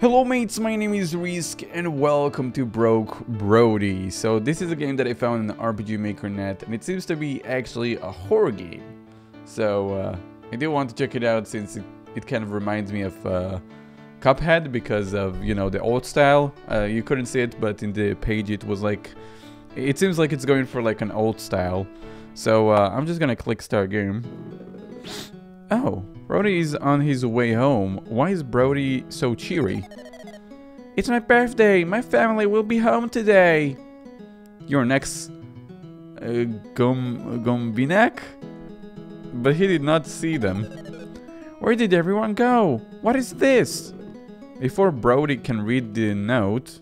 Hello mates, my name is Risk and welcome to Broke Brodie. So this is a game that I found in the RPG Maker Net and it seems to be actually a horror game. So uh, I do want to check it out since it, it kind of reminds me of uh, Cuphead because of, you know, the old style. Uh, you couldn't see it but in the page it was like, it seems like it's going for like an old style. So uh, I'm just gonna click start game. Oh, Brodie's on his way home. Why is Brodie so cheery? It's my birthday. My family will be home today. Your next uh, Gom Gombinek? But he did not see them. Where did everyone go? What is this? Before Brodie can read the note,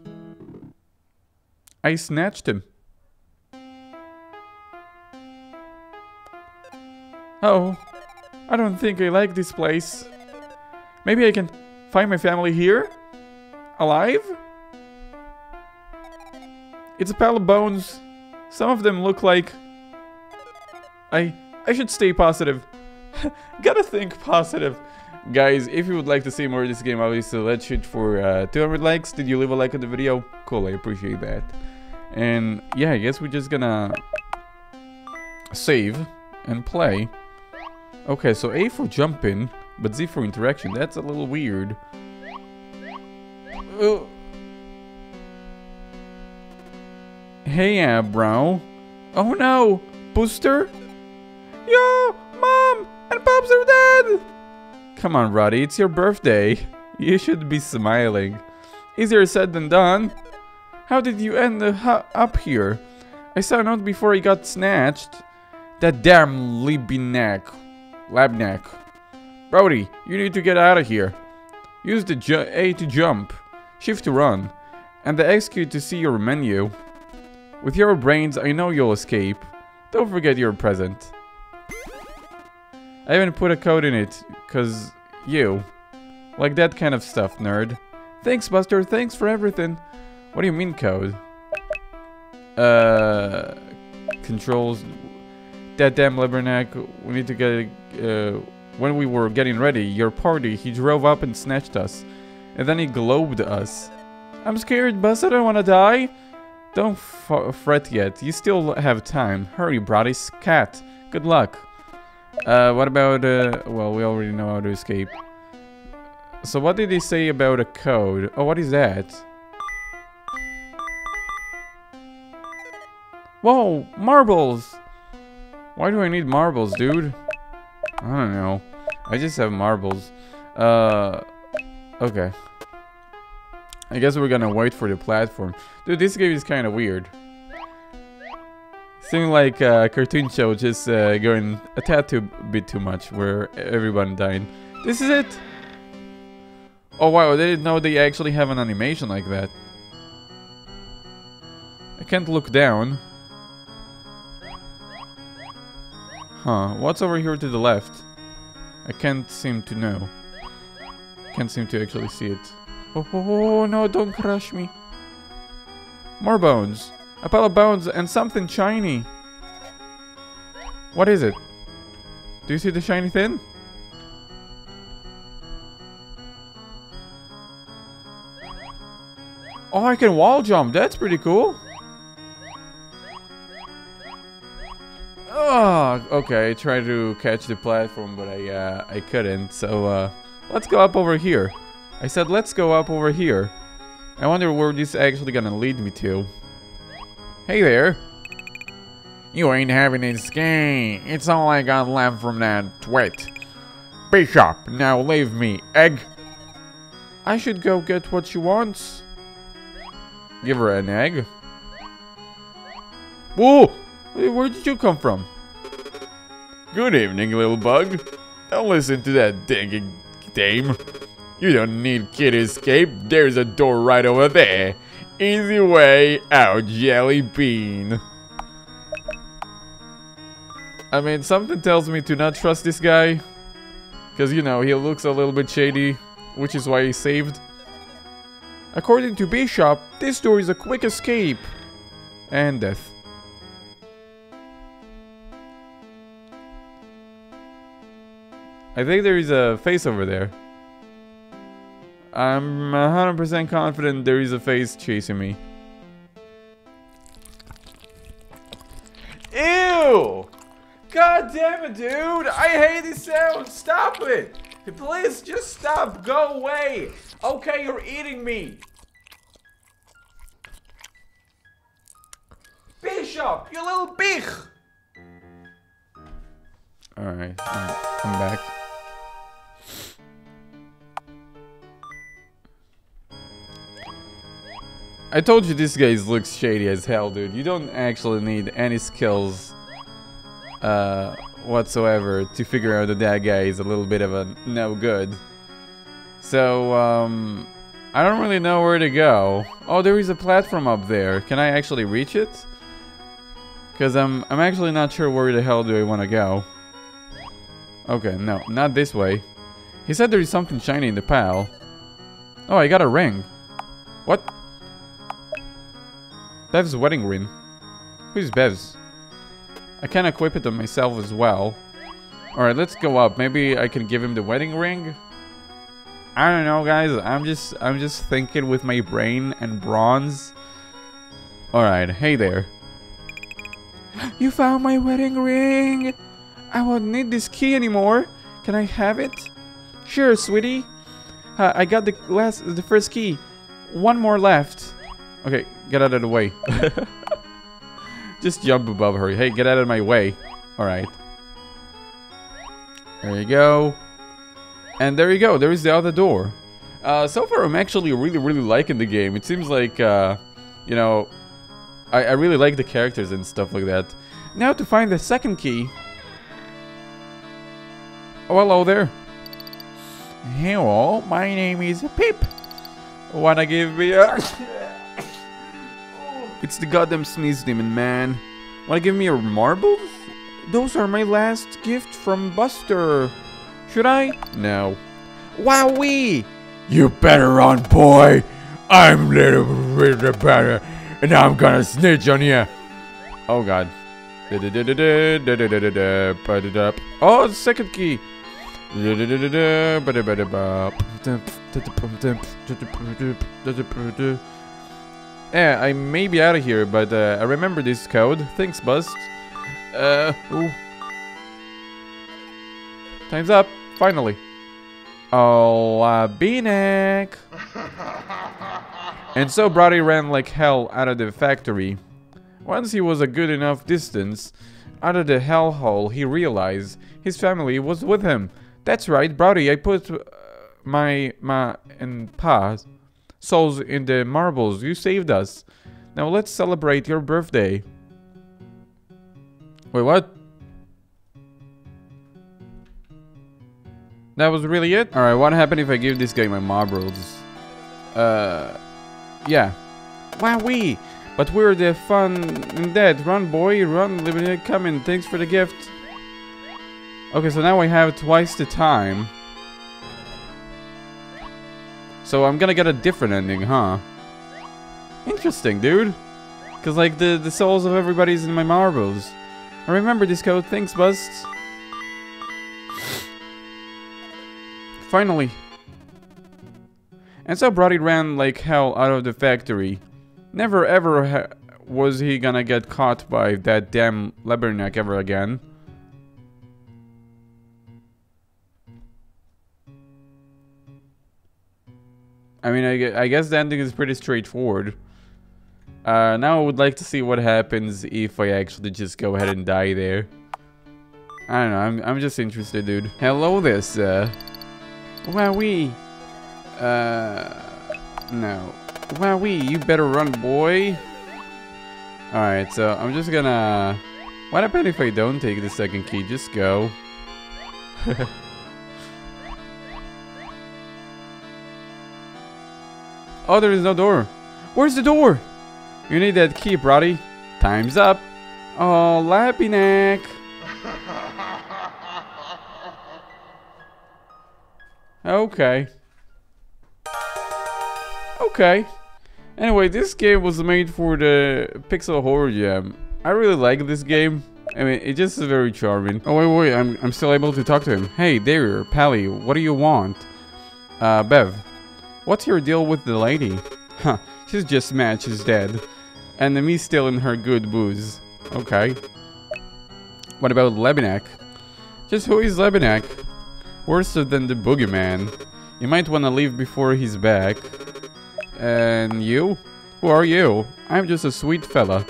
I snatched him. Oh, I don't think I like this place. Maybe I can find my family here? Alive? It's a pile of bones. Some of them look like... I... I should stay positive. Gotta think positive. Guys, if you would like to see more of this game, obviously let's shoot for uh, 200 likes. Did you leave a like on the video? Cool, I appreciate that. And yeah, I guess we're just gonna save and play. Okay, so A for jumping, but Z for interaction. That's a little weird. Uh. Hey, uh, bro. Oh no! Booster? Yo! Mom! And Pops are dead! Come on, Roddy, it's your birthday. You should be smiling. Easier said than done. How did you end up here? I saw a note before he got snatched. That damn Libinek. Labnak. Brodie, you need to get out of here. Use the A to jump, shift to run, and the X key to see your menu. With your brains, I know you'll escape. Don't forget your present. I even put a code in it, cause you. Like that kind of stuff, nerd. Thanks, Buster, thanks for everything. What do you mean code? Uh... Controls... That damn Lebernack, we need to get... Uh, when we were getting ready, your party, he drove up and snatched us. And then he globed us. I'm scared, Buzz, I don't wanna die. Don't fret yet, you still have time. Hurry, Brodie's cat. Good luck. Uh, what about, uh, well, we already know how to escape. So what did he say about a code? Oh, what is that? Whoa, marbles! Why do I need marbles, dude? I don't know. I just have marbles. Uh, okay. I guess we're gonna wait for the platform. Dude, this game is kind of weird. Seems like a cartoon show just uh, going a tad too bit too much, where everyone dying. This is it! Oh wow, I didn't know they actually have an animation like that. I can't look down. Huh, what's over here to the left? I can't seem to know. Can't seem to actually see it. Oh, oh, oh, no, don't crush me. More bones. A pile of bones and something shiny. What is it? Do you see the shiny thing? Oh, I can wall jump. That's pretty cool. Oh, okay. I tried to catch the platform, but I uh, I couldn't. So uh, let's go up over here. I said let's go up over here. I wonder where this is actually gonna lead me to. Hey there. You ain't having a game. It's all I got left from that twit. Bishop, now leave me, egg. I should go get what she wants. Give her an egg. Whoa! Where did you come from? Good evening, little bug. Don't listen to that danging dame. You don't need kid escape. There's a door right over there. Easy way out, jelly bean. I mean, something tells me to not trust this guy. Because, you know, he looks a little bit shady, which is why he saved. According to Bishop, this door is a quick escape. And death. I think there is a face over there. I'm 100% confident there is a face chasing me. Ew! God damn it, dude! I hate this sound! Stop it! Please, just stop! Go away! Okay, you're eating me! Bishop! You little bitch! Alright, I'm back. I told you this guy looks shady as hell, dude. You don't actually need any skills uh, whatsoever to figure out that that guy is a little bit of a no good. So, um, I don't really know where to go. Oh, there is a platform up there. Can I actually reach it? Because I'm, I'm actually not sure where the hell do I want to go. Okay, no, not this way. He said there is something shiny in the pile. Oh, I got a ring. What? Bev's wedding ring. Who's Bev's? I can equip it on myself as well. Alright, let's go up. Maybe I can give him the wedding ring? I don't know, guys. I'm just I'm just thinking with my brain and bronze. Alright, hey there. You found my wedding ring! I won't need this key anymore. Can I have it? Sure, sweetie. Uh, I got the last, the first key. One more left. Okay, get out of the way. Just jump above her. Hey, get out of my way. Alright. There you go. And there you go. There is the other door. Uh, so far, I'm actually really, really liking the game. It seems like, uh, you know, I, I really like the characters and stuff like that. Now to find the second key. Oh, hello there. Hello, my name is Pip. Wanna give me a... It's the goddamn sneeze demon, man. Wanna give me your marbles? Those are my last gift from Buster. Should I? No. Wowee! You better run, boy! I'm little bit better, and I'm gonna snitch on you. Oh god. Oh, second key. Yeah, I may be out of here, but uh, I remember this code. Thanks, Bust. Uh, ooh. Time's up, finally. Oh, Beanek. and so Brodie ran like hell out of the factory. Once he was a good enough distance out of the hellhole, he realized his family was with him. That's right, Brodie, I put uh, my, my, and pa's souls in the marbles. You saved us. Now let's celebrate your birthday. Wait, what? That was really it? Alright, what happened if I give this guy my marbles? Uh, yeah. Wowee! But we're the fun and dead. Run, boy, run, living coming. Thanks for the gift. Okay, so now I have twice the time. So I'm gonna get a different ending, huh? Interesting, dude. Cause like the, the souls of everybody's in my marbles. I remember this code, thanks Bust. Finally. And so Brodie ran like hell out of the factory. Never ever was he gonna get caught by that damn Lebernak ever again. I mean, I, guess the ending is pretty straightforward. Uh, now I would like to see what happens if I actually just go ahead and die there. I don't know, I'm, I'm just interested, dude. Hello this, uh... Wowee! Uh... No. Wowee, you better run, boy! Alright, so I'm just gonna... What happens if I don't take the second key? Just go. Oh, there is no door. Where's the door? You need that key, Brodie. Time's up. Oh, Lappy Neck. Okay. Okay. Anyway, this game was made for the Pixel Horror Jam. I really like this game. I mean, it just is very charming. Oh, wait, wait, I'm, I'm still able to talk to him. Hey, there, Pally, what do you want? Uh, Bev, What's your deal with the lady? Huh, she's just mad she's dead. And me still in her good booze. Okay. What about Lebanek? Just who is Lebanek? Worse than the boogeyman. You might want to leave before he's back. And you? Who are you? I'm just a sweet fella.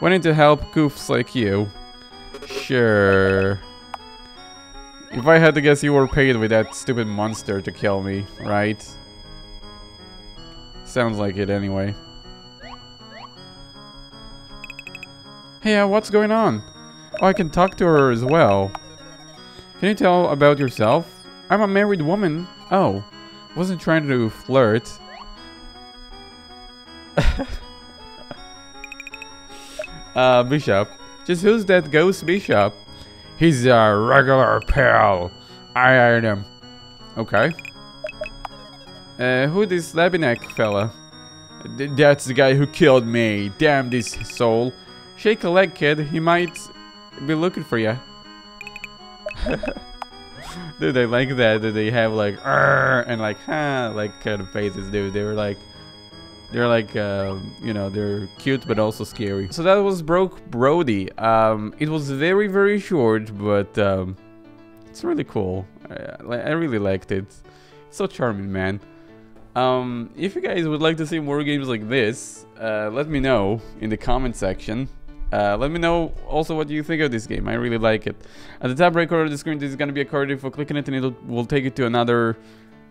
Wanting to help goofs like you. Sure. If I had to guess, you were paid with that stupid monster to kill me, right? Sounds like it anyway. Hey, uh, what's going on? Oh, I can talk to her as well. Can you tell about yourself? I'm a married woman. Oh, wasn't trying to flirt. uh, Bishop. Just who's that ghost Bishop? He's a regular pal. I hired him. Okay. Uh, who this Lebanek fella? Th that's the guy who killed me. Damn this soul. Shake a leg, kid. He might be looking for you. dude, I like that. That they have like, and like, huh, like kind of faces, dude. They were like, they're like, uh, you know, they're cute but also scary. So that was Broke Brodie. Um, it was very, very short, but um, it's really cool. I, I really liked it. So charming, man. Um, if you guys would like to see more games like this, uh, let me know in the comment section. Uh, let me know also what you think of this game. I really like it. At the top right corner of the screen, this is going to be a card. If you click on it, and it will take you to another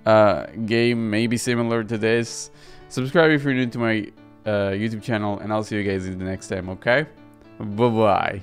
uh, game, maybe similar to this. Subscribe if you're new to my uh, YouTube channel, and I'll see you guys in the next time, okay? Bye-bye.